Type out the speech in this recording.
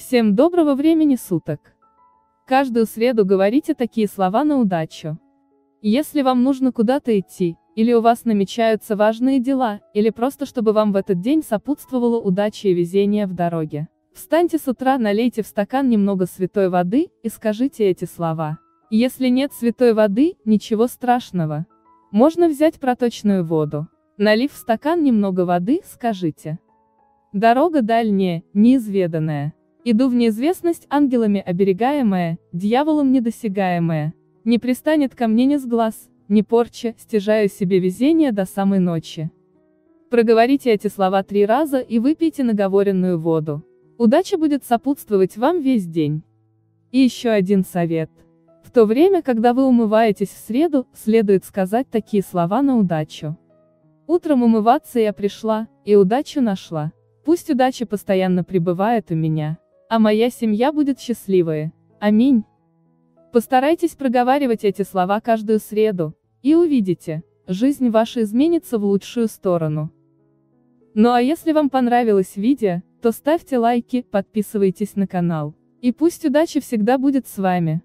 Всем доброго времени суток. Каждую среду говорите такие слова на удачу. Если вам нужно куда-то идти, или у вас намечаются важные дела, или просто чтобы вам в этот день сопутствовала удача и везение в дороге. Встаньте с утра, налейте в стакан немного святой воды и скажите эти слова. Если нет святой воды, ничего страшного. Можно взять проточную воду. Налив в стакан немного воды, скажите. Дорога дальняя, неизведанная. Иду в неизвестность ангелами оберегаемая, дьяволом недосягаемая. Не пристанет ко мне ни с глаз, ни порча, стяжаю себе везение до самой ночи. Проговорите эти слова три раза и выпейте наговоренную воду. Удача будет сопутствовать вам весь день. И еще один совет. В то время, когда вы умываетесь в среду, следует сказать такие слова на удачу. Утром умываться я пришла, и удачу нашла. Пусть удача постоянно пребывает у меня а моя семья будет счастливой. Аминь. Постарайтесь проговаривать эти слова каждую среду, и увидите, жизнь ваша изменится в лучшую сторону. Ну а если вам понравилось видео, то ставьте лайки, подписывайтесь на канал. И пусть удача всегда будет с вами.